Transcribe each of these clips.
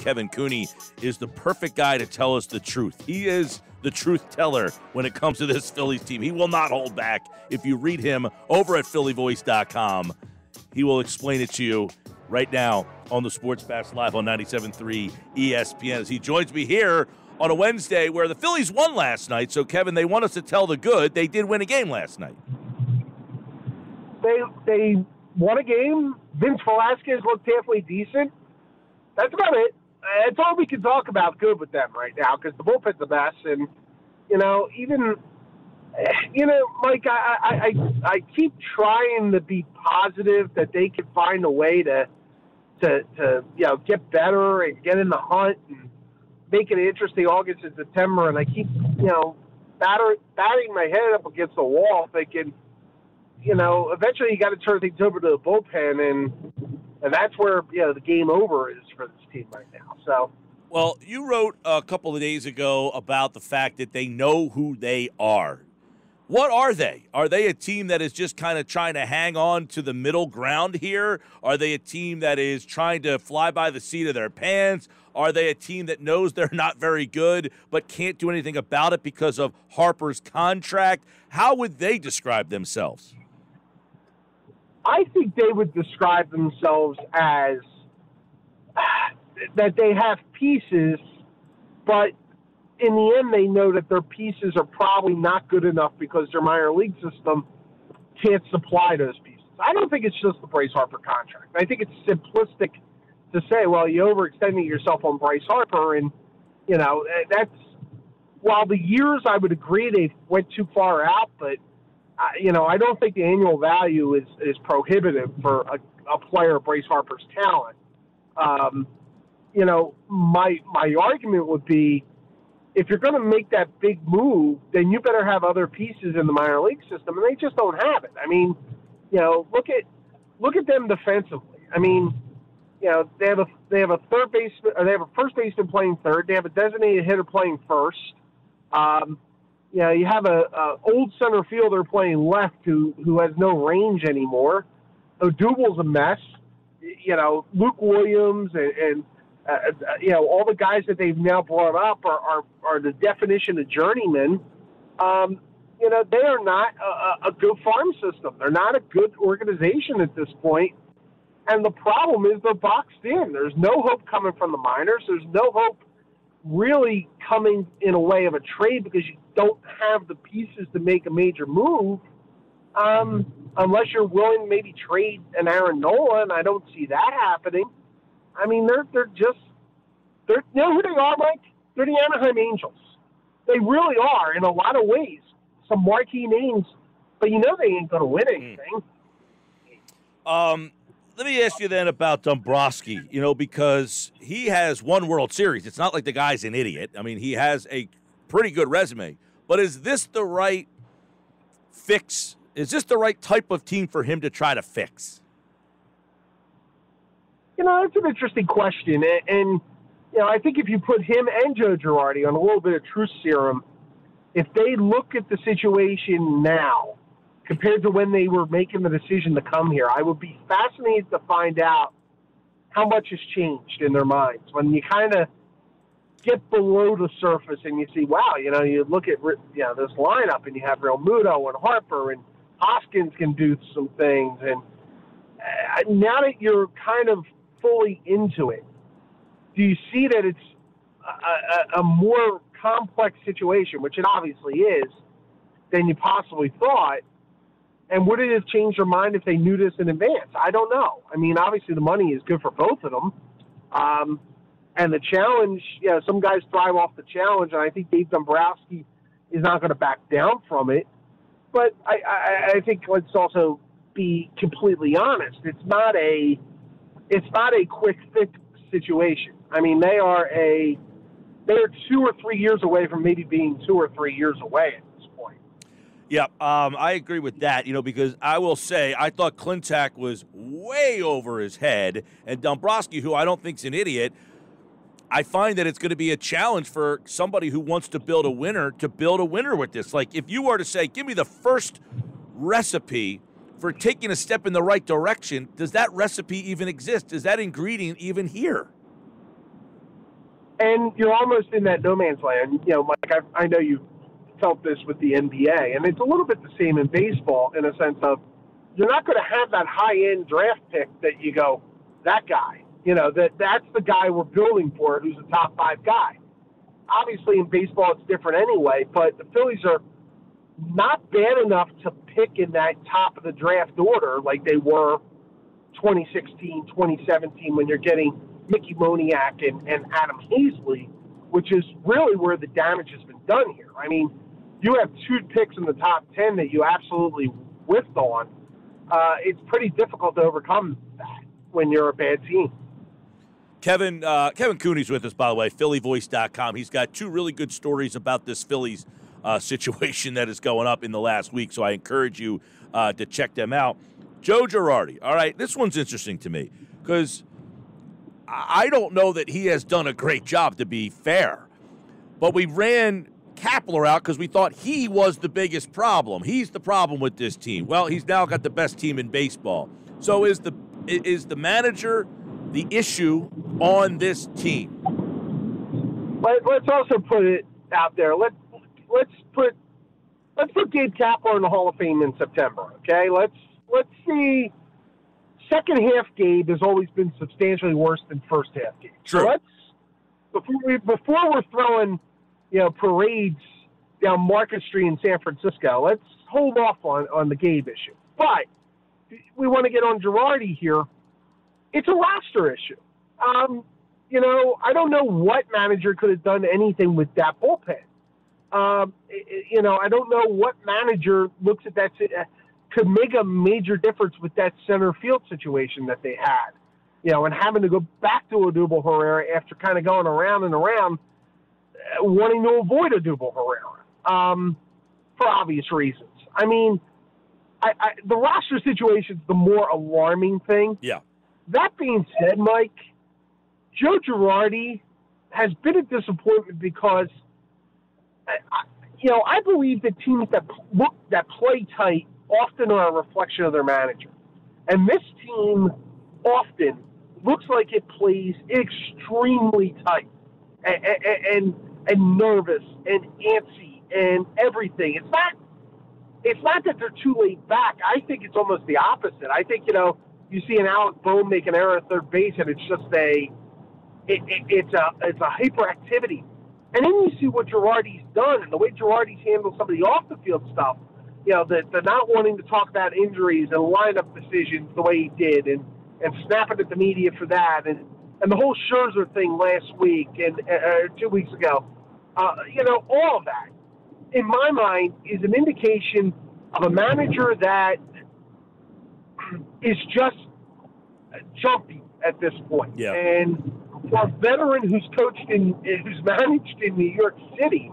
Kevin Cooney is the perfect guy to tell us the truth. He is the truth teller when it comes to this Phillies team. He will not hold back. If you read him over at phillyvoice.com, he will explain it to you right now on the Sports Bash Live on 97.3 ESPN as he joins me here on a Wednesday where the Phillies won last night. So, Kevin, they want us to tell the good. They did win a game last night. They they won a game. Vince Velasquez looked halfway decent. That's about it. Uh, that's all we can talk about good with them right now because the bullpen's a mess, and you know even eh, you know, Mike, I, I, I, I keep trying to be positive that they can find a way to, to, to, you know, get better and get in the hunt and make it interesting August and September. And I keep, you know, batter, batting my head up against the wall thinking, you know, eventually you got to turn things over to the bullpen. And, and that's where, you know, the game over is for this team right now. So, well, you wrote a couple of days ago about the fact that they know who they are. What are they? Are they a team that is just kind of trying to hang on to the middle ground here? Are they a team that is trying to fly by the seat of their pants? Are they a team that knows they're not very good but can't do anything about it because of Harper's contract? How would they describe themselves? I think they would describe themselves as that they have pieces, but in the end, they know that their pieces are probably not good enough because their minor league system can't supply those pieces. I don't think it's just the Bryce Harper contract. I think it's simplistic to say, well, you overextended yourself on Bryce Harper, and you know that's while the years I would agree they went too far out, but you know I don't think the annual value is is prohibitive for a, a player of Bryce Harper's talent. Um, you know, my my argument would be if you're going to make that big move, then you better have other pieces in the minor league system, and they just don't have it. I mean, you know, look at look at them defensively. I mean, you know, they have a they have a third baseman, or they have a first baseman playing third. They have a designated hitter playing first. Um, you know, you have a, a old center fielder playing left who who has no range anymore. Odubel's a mess. You know, Luke Williams and, and uh, uh, you know, all the guys that they've now brought up are, are, are the definition of journeymen. Um, you know, they are not a, a good farm system. They're not a good organization at this point. And the problem is they're boxed in. There's no hope coming from the minors. There's no hope really coming in a way of a trade because you don't have the pieces to make a major move. Um, unless you're willing to maybe trade an Aaron Nola, and I don't see that happening. I mean, they're they're just they're you know who they are, Mike? They're the Anaheim Angels. They really are in a lot of ways. Some marquee names, but you know they ain't going to win hmm. anything. Um, let me ask you then about Dombrowski. You know, because he has one World Series. It's not like the guy's an idiot. I mean, he has a pretty good resume. But is this the right fix? Is this the right type of team for him to try to fix? You know, that's an interesting question. And, and, you know, I think if you put him and Joe Girardi on a little bit of truth serum, if they look at the situation now compared to when they were making the decision to come here, I would be fascinated to find out how much has changed in their minds when you kind of get below the surface and you see, wow, you know, you look at you know this lineup and you have Realmuto and Harper and Hoskins can do some things, and uh, now that you're kind of fully into it, do you see that it's a, a, a more complex situation, which it obviously is, than you possibly thought? And would it have changed your mind if they knew this in advance? I don't know. I mean, obviously the money is good for both of them. Um, and the challenge, you know, some guys thrive off the challenge, and I think Dave Dombrowski is not going to back down from it. But I, I, I think let's also be completely honest. It's not a it's not a quick fix situation. I mean, they are a they're two or three years away from maybe being two or three years away at this point. Yeah, um, I agree with that. You know, because I will say I thought Klentak was way over his head, and Dombrowski, who I don't think's an idiot. I find that it's going to be a challenge for somebody who wants to build a winner to build a winner with this. Like, if you were to say, give me the first recipe for taking a step in the right direction, does that recipe even exist? Is that ingredient even here? and you're almost in that no man's land. You know, Mike, I, I know you've felt this with the NBA, and it's a little bit the same in baseball in a sense of you're not going to have that high end draft pick that you go, that guy. You know, that that's the guy we're building for who's a top five guy. Obviously, in baseball, it's different anyway, but the Phillies are not bad enough to pick in that top of the draft order like they were 2016, 2017 when you're getting Mickey Moniak and, and Adam Haseley, which is really where the damage has been done here. I mean, you have two picks in the top 10 that you absolutely whiffed on. Uh, it's pretty difficult to overcome that when you're a bad team. Kevin uh, Kevin Cooney's with us, by the way, PhillyVoice.com. He's got two really good stories about this Phillies uh, situation that is going up in the last week, so I encourage you uh, to check them out. Joe Girardi. All right, this one's interesting to me because I don't know that he has done a great job, to be fair. But we ran Kapler out because we thought he was the biggest problem. He's the problem with this team. Well, he's now got the best team in baseball. So is the is the manager the issue on this team? Let, us also put it out there. Let let's put let's put Gabe Kapler in the Hall of Fame in September. Okay, let's let's see. Second half Gabe has always been substantially worse than first half Gabe. True. So let's before we before we're throwing you know parades down Market Street in San Francisco. Let's hold off on on the Gabe issue. But we want to get on Girardi here. It's a roster issue. Um, you know, I don't know what manager could have done anything with that bullpen. Um, you know, I don't know what manager looks at that uh, could make a major difference with that center field situation that they had. You know, and having to go back to Odubel Herrera after kind of going around and around, uh, wanting to avoid Odubel Herrera um, for obvious reasons. I mean, I, I, the roster situation is the more alarming thing. Yeah. That being said, Mike, Joe Girardi has been a disappointment because – you know, I believe that teams that look that play tight often are a reflection of their manager, and this team often looks like it plays extremely tight and and, and nervous and antsy and everything. It's not it's not that they're too laid back. I think it's almost the opposite. I think you know you see an Alec Bohm make an error at third base, and it's just a it, it, it's a it's a hyperactivity and then you see what Girardi's done and the way Girardi's handled some of the off the field stuff. You know, the, the not wanting to talk about injuries and lineup decisions the way he did, and and snapping at the media for that, and and the whole Scherzer thing last week and uh, two weeks ago. Uh, you know, all of that, in my mind, is an indication of a manager that is just jumpy at this point. Yeah. And for a veteran who's coached in, who's managed in New York City,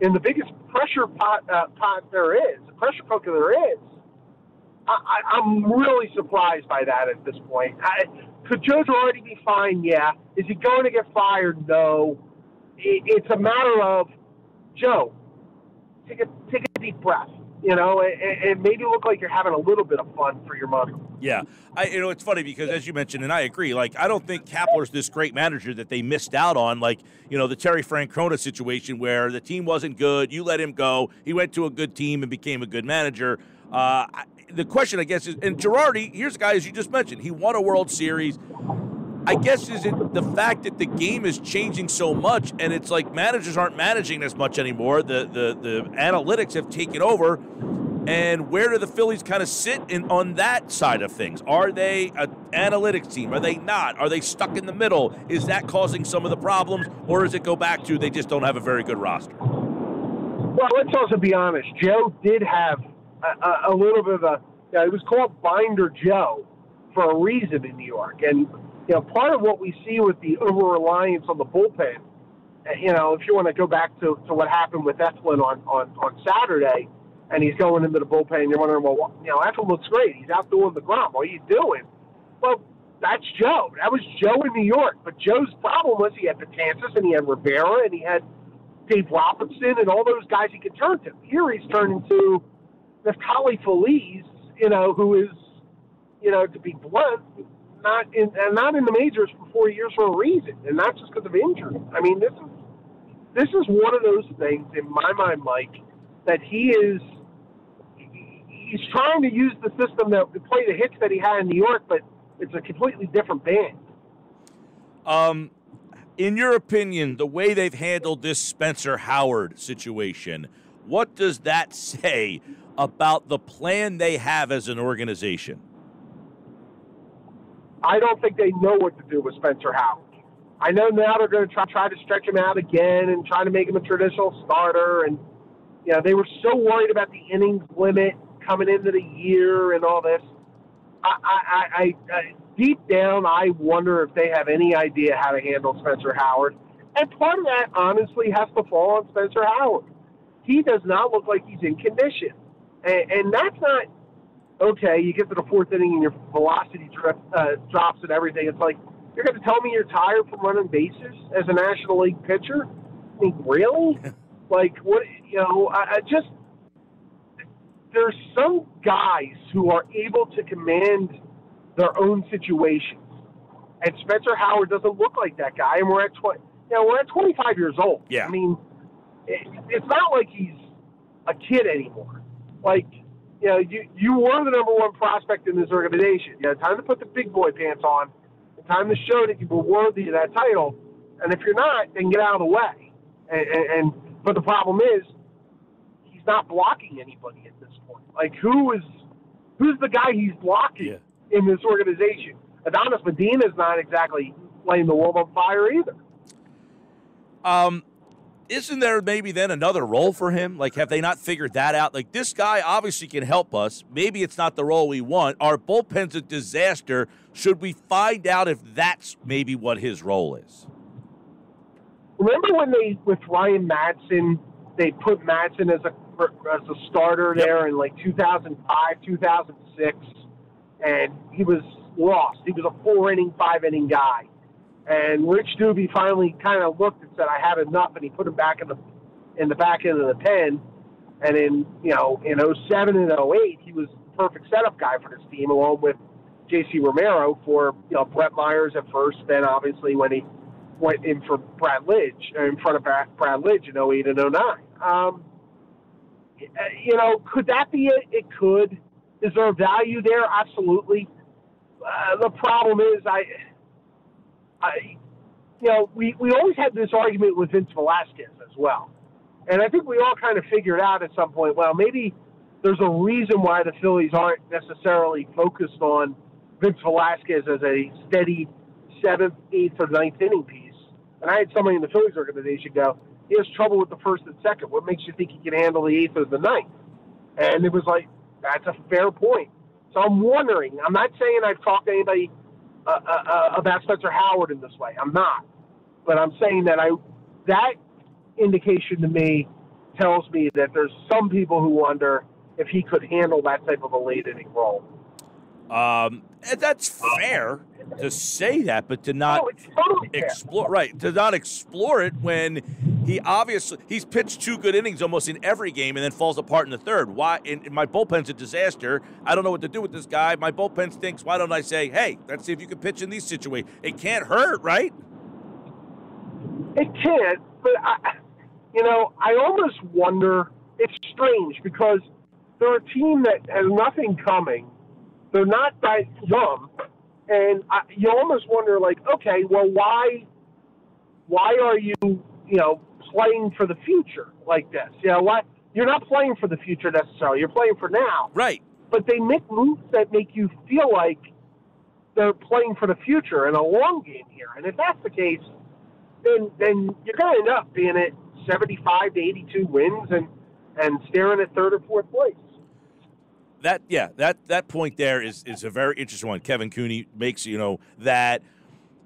in the biggest pressure pot, uh, pot there is, the pressure cooker there is, I, am really surprised by that at this point. I, could Joe already be fine? Yeah. Is he going to get fired? No. It, it's a matter of Joe. Take a take a deep breath you know, and, and, maybe look like you're having a little bit of fun for your money. Yeah, I, you know, it's funny because as you mentioned, and I agree. Like, I don't think Kapler's this great manager that they missed out on. Like, you know, the Terry Francona situation where the team wasn't good, you let him go, he went to a good team and became a good manager. Uh, the question, I guess, is, and Girardi, here's a guy as you just mentioned, he won a World Series. I guess is it the fact that the game is changing so much and it's like managers aren't managing as much anymore. The the the analytics have taken over. And where do the Phillies kind of sit in on that side of things? Are they an analytics team? Are they not? Are they stuck in the middle? Is that causing some of the problems, or does it go back to they just don't have a very good roster? Well, let's also be honest. Joe did have a, a, a little bit of a. Know, it was called Binder Joe for a reason in New York, and you know, part of what we see with the over reliance on the bullpen, eh, you know, if you want to go back to, to what happened with Eflin on, on, on Saturday, and he's going into the bullpen, you're wondering, well, you know, Eflin looks great. He's out doing the grunt. What are you doing? Well, that's Joe. That was Joe in New York. But Joe's problem was he had Betances and he had Rivera and he had Dave Robertson and all those guys he could turn to. Here he's turned into Neftali Feliz, you know, who is, you know, to be blunt, not in and not in the majors for four years for a reason, and not just because of injury. I mean, this is this is one of those things in my mind, Mike, that he is he's trying to use the system that play the hits that he had in New York, but it's a completely different band. Um, in your opinion, the way they've handled this Spencer Howard situation, what does that say about the plan they have as an organization? I don't think they know what to do with Spencer Howard. I know now they're going to try try to stretch him out again and try to make him a traditional starter. And you know they were so worried about the innings limit coming into the year and all this. I, I, I, I deep down, I wonder if they have any idea how to handle Spencer Howard. And part of that, honestly, has to fall on Spencer Howard. He does not look like he's in condition, and, and that's not okay. You get to the fourth inning and your velocity drip, uh, drops and everything. It's like you're going to tell me you're tired from running bases as a National League pitcher? I mean, really? like, what, you know, I, I just, there's some guys who are able to command their own situations. And Spencer Howard doesn't look like that guy. And we're at 20, you know, we're at 25 years old. Yeah. I mean, it, it's not like he's a kid anymore. Like, you know, you, you were the number one prospect in this organization. You had time to put the big boy pants on time to show that you were worthy of that title. And if you're not, then get out of the way. And, and, and but the problem is, he's not blocking anybody at this point. Like who is who's the guy he's blocking yeah. in this organization? Adonis Medina is not exactly lighting the world on fire either. Um, isn't there maybe then another role for him? Like, have they not figured that out? Like, this guy obviously can help us. Maybe it's not the role we want. Our bullpen's a disaster. Should we find out if that's maybe what his role is? Remember when they, with Ryan Madson, they put Madson as a as a starter yep. there in like 2005, 2006, and he was lost. He was a four inning, five inning guy and Rich Dubee finally kind of looked and said, "I had enough," and he put him back in the in the back end of the pen. And in you know in 07 and 08, he was the perfect setup guy for this team, along with J.C. Romero for you know Brett Myers at first. Then obviously when he went in for Brad Lidge in front of Brad Lidge in 08 and 09. Um, you know, could that be it? It could. Is there value there? Absolutely. Uh, the problem is, I I, you know, we, we always had this argument with Vince Velasquez as well. And I think we all kind of figured out at some point, well, maybe there's a reason why the Phillies aren't necessarily focused on Vince Velasquez as a steady seventh, eighth, or ninth inning piece. And I had somebody in the Phillies organization go, he has trouble with the first and second. What makes you think he can handle the eighth or the ninth? And it was like, that's a fair point. So I'm wondering, I'm not saying I've talked to anybody – uh, uh, uh, about Spencer Howard in this way. I'm not, but I'm saying that I that indication to me tells me that there's some people who wonder if he could handle that type of a late inning role. Um, that's fair to say that, but to not oh, totally explore right to not explore it when he obviously he's pitched two good innings almost in every game and then falls apart in the third. Why? In, in my bullpen's a disaster. I don't know what to do with this guy. My bullpen stinks. Why don't I say, hey, let's see if you can pitch in these situations? It can't hurt, right? It can't, but I, you know, I almost wonder. It's strange because they're a team that has nothing coming. They're not that young, and I, you almost wonder, like, okay, well, why, why are you, you know, playing for the future like this. You know what? You're not playing for the future necessarily. You're playing for now. Right. But they make moves that make you feel like they're playing for the future in a long game here. And if that's the case, then then you're going to end up being at 75 to 82 wins and and staring at third or fourth place. That yeah, that that point there is is a very interesting one. Kevin Cooney makes you know that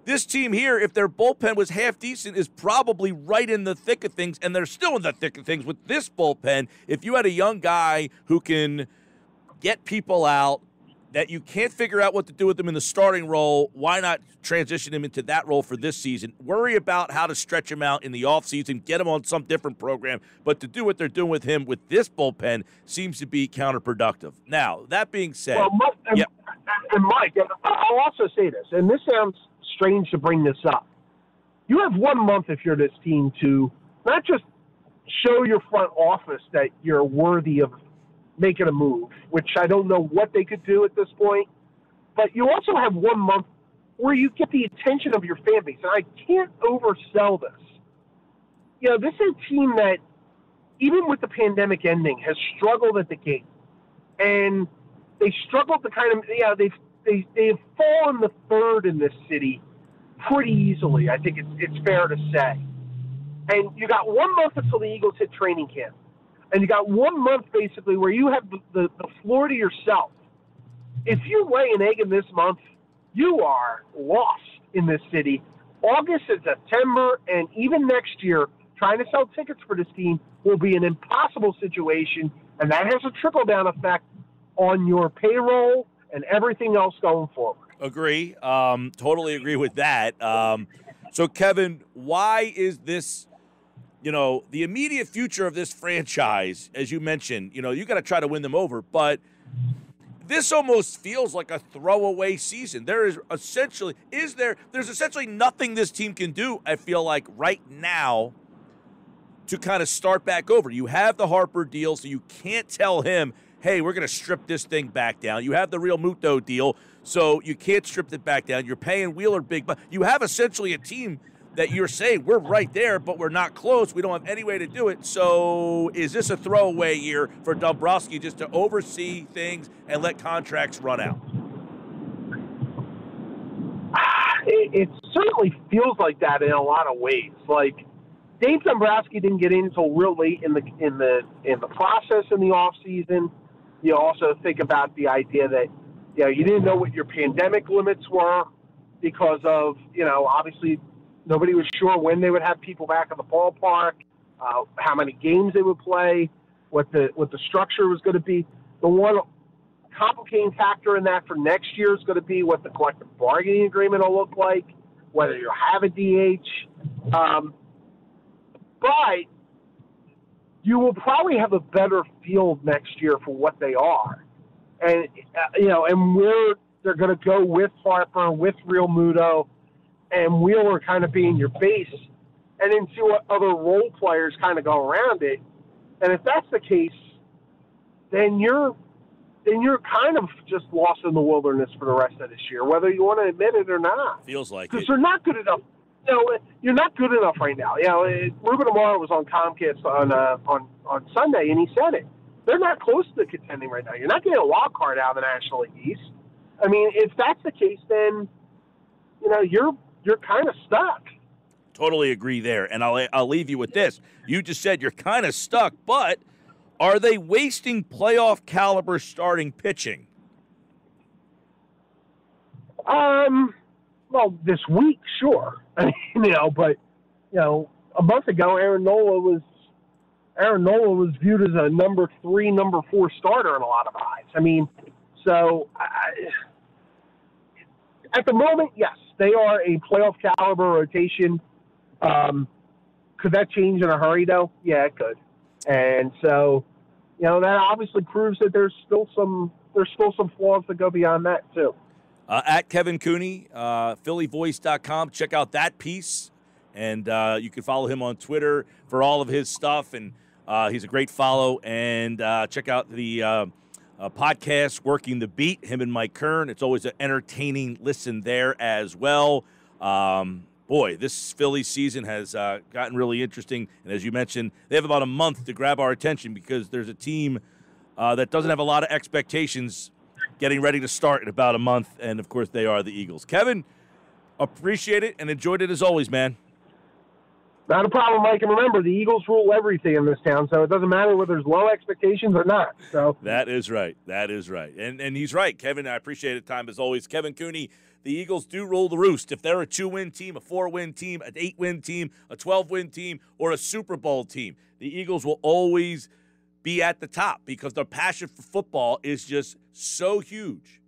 this team here, if their bullpen was half decent, is probably right in the thick of things, and they're still in the thick of things with this bullpen. If you had a young guy who can get people out, that you can't figure out what to do with him in the starting role, why not transition him into that role for this season? Worry about how to stretch him out in the offseason, get him on some different program. But to do what they're doing with him with this bullpen seems to be counterproductive. Now, that being said. Well, Mike, and, yep. and Mike, I'll also say this, and this sounds strange to bring this up. You have one month if you're this team to not just show your front office that you're worthy of making a move, which I don't know what they could do at this point. But you also have one month where you get the attention of your fan base. And I can't oversell this. You know, this is a team that, even with the pandemic ending, has struggled at the gate. And they struggled to kind of, yeah, they've, they, they've fallen the third in this city pretty easily, I think it's, it's fair to say. And you got one month until the Eagles hit training camp and you got one month basically where you have the, the, the floor to yourself. If you lay an egg in this month, you are lost in this city. August and September, and even next year, trying to sell tickets for this team will be an impossible situation, and that has a trickle down effect on your payroll and everything else going forward. Agree. Um, totally agree with that. Um, so, Kevin, why is this you know, the immediate future of this franchise, as you mentioned, you know, you got to try to win them over, but this almost feels like a throwaway season. There is essentially is there there's essentially nothing this team can do, I feel like right now to kind of start back over. You have the Harper deal, so you can't tell him, "Hey, we're going to strip this thing back down." You have the Realmuto deal, so you can't strip it back down. You're paying Wheeler big, but you have essentially a team that you're saying we're right there, but we're not close. We don't have any way to do it. So is this a throwaway year for Dombrowski just to oversee things and let contracts run out? Ah, it, it certainly feels like that in a lot of ways. Like Dave Dombrowski didn't get in until real late in the in the in the process in the off season. You also think about the idea that you know you didn't know what your pandemic limits were because of you know obviously Nobody was sure when they would have people back at the ballpark, uh, how many games they would play, what the what the structure was going to be. The one complicating factor in that for next year is going to be what the collective bargaining agreement will look like, whether you have a DH. Um, but you will probably have a better field next year for what they are, and uh, you know, and where they're going to go with Harper, with Realmuto, and Wheeler kind of being your base, and then see what other role players kind of go around it. And if that's the case, then you're then you're kind of just lost in the wilderness for the rest of this year, whether you want to admit it or not. Feels like because they're not good enough. You know, you're not good enough right now. You know, it, Ruben Amaro was on Comcast on uh, on on Sunday, and he said it. They're not close to contending right now. You're not getting a wild card out of the National League East. I mean, if that's the case, then you know you're you're kind of stuck. Totally agree there. And I'll, I'll leave you with this. You just said you're kind of stuck, but are they wasting playoff caliber starting pitching? Um, well, this week, sure. you know, but you know, a month ago, Aaron Nola was Aaron Nola was viewed as a number three, number four starter in a lot of eyes. I mean, so I, at the moment, yes, they are a playoff caliber rotation. Um, could that change in a hurry, though? Yeah, it could. And so, you know, that obviously proves that there's still some there's still some flaws that go beyond that too. Uh, at Kevin Cooney, uh, PhillyVoice.com. Check out that piece, and uh, you can follow him on Twitter for all of his stuff. And uh, he's a great follow. And uh, check out the uh, podcast, Working the Beat, him and Mike Kern. It's always an entertaining listen there as well. Um, boy, this Philly season has uh, gotten really interesting. And as you mentioned, they have about a month to grab our attention because there's a team uh, that doesn't have a lot of expectations getting ready to start in about a month. And of course, they are the Eagles. Kevin, appreciate it and enjoyed it as always, man. Not a problem, Mike. And remember, the Eagles rule everything in this town, so it doesn't matter whether there's low expectations or not. So that is right. That is right. And and he's right, Kevin. I appreciate it. Time as always, Kevin Cooney. The Eagles do rule the roost. If they're a two-win team, a four-win team, an eight-win team, a twelve-win team, or a Super Bowl team, the Eagles will always be at the top because their passion for football is just so huge.